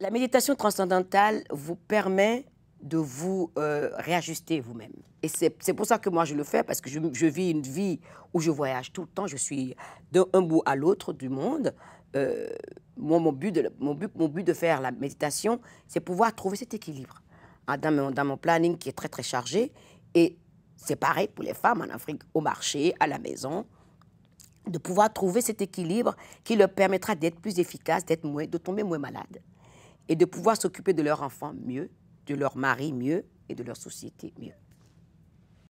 La méditation transcendantale vous permet de vous euh, réajuster vous-même. Et c'est pour ça que moi je le fais, parce que je, vis une vie où je voyage tout le temps, je suis d'un bout à l'autre du monde. Euh, mon, but de, mon, but, de faire la méditation, c'est pouvoir trouver cet équilibre dans mon, dans mon planning qui est très très chargé. Et c'est pareil pour les femmes en Afrique, au marché, à la maison, de pouvoir trouver cet équilibre qui leur permettra d'être plus efficace, d'être moins, de tomber moins malade et de pouvoir s'occuper de leurs enfants mieux, de leur mari mieux et de leur société mieux.